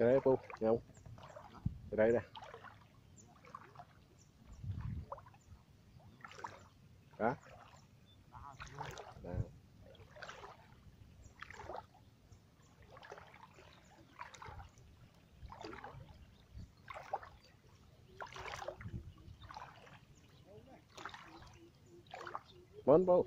cái đấy phu nhau cái đây nè đó. Đó. Bốn phu.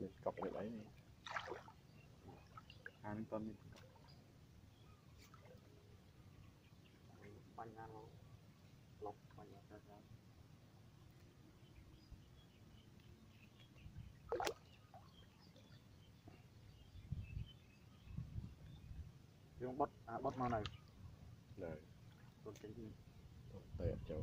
mình cọc được đấy này hai miếng tôm đi quanh ra luôn lọc quanh ra ra Chúng bắt à bắt mà này. Này. Còn cái gì? Tẹt cháu.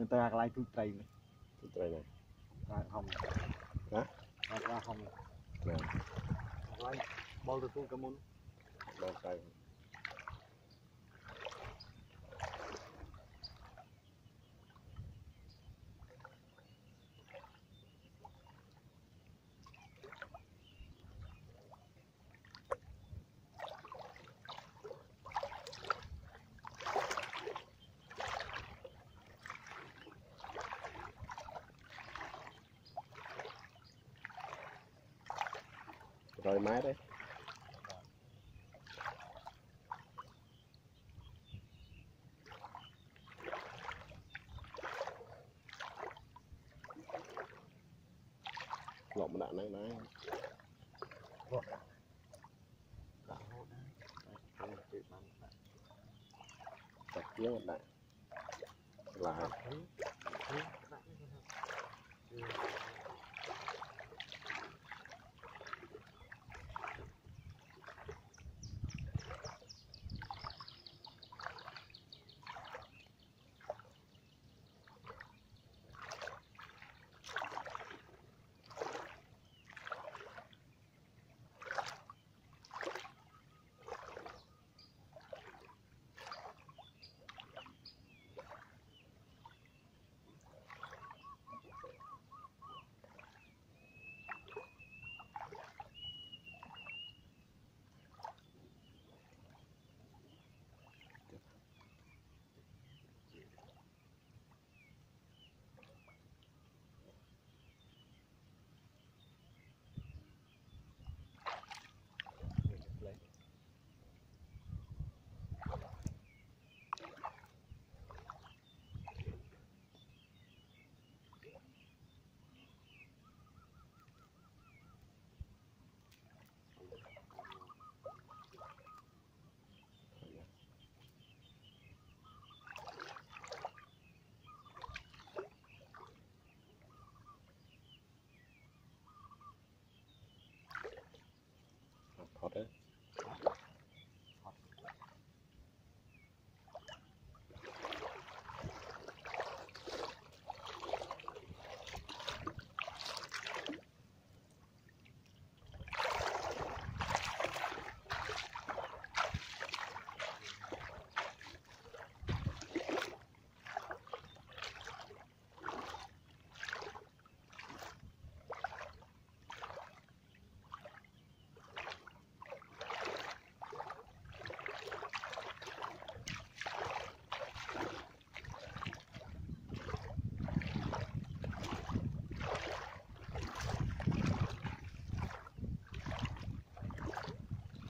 នៅទៅអាកន្លែងទូត្រីនេះទូត្រីណាអាហំណាអាហំណាកន្លែងបលទទួលកមុនដល់ក្រៅ thoải mái đấy. Lộn đạn này này. Tập tiếng đạn. Là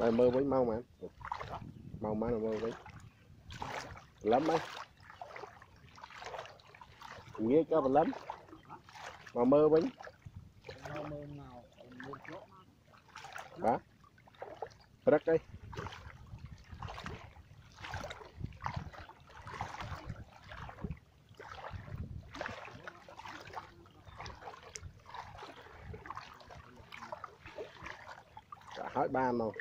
Mày mơ với mau mà. Anh Mau má là mơ với. Lắm ấy. Nghĩa cho mình lắm. Mà mơ với. Hả? rất đây. Hỏi ba màu.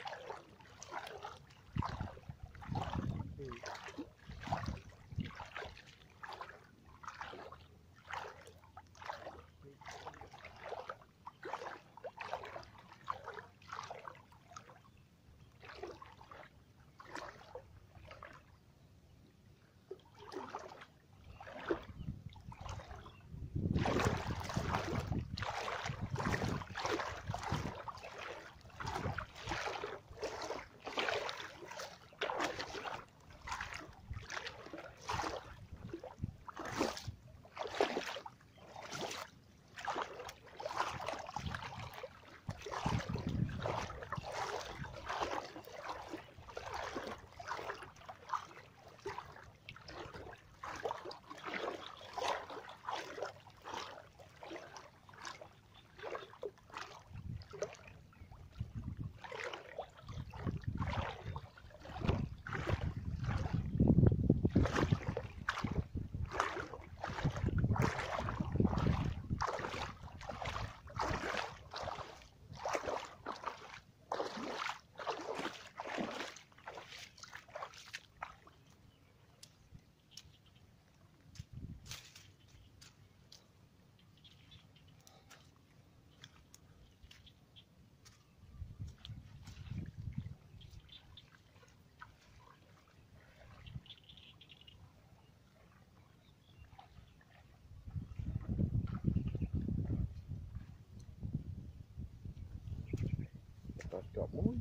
តោះជាប់មួយ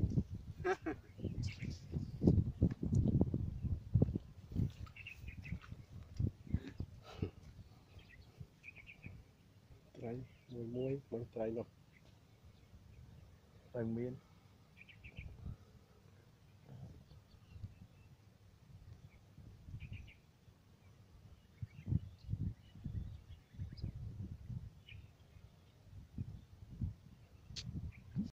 ត្រីមួយមួយមកត្រីនោះតែមាន